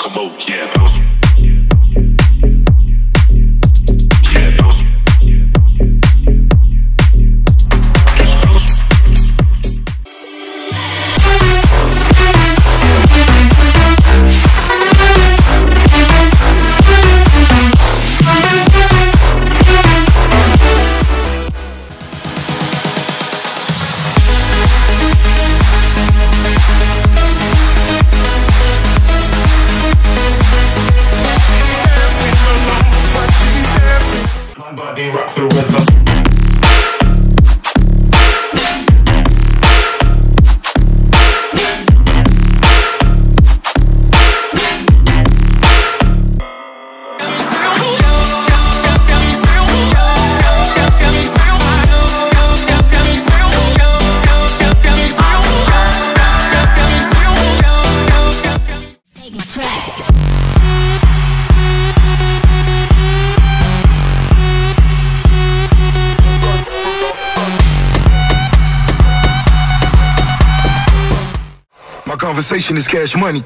Come on, yeah, bounce. Body rock the rhythm. Take my track. My conversation is cash money.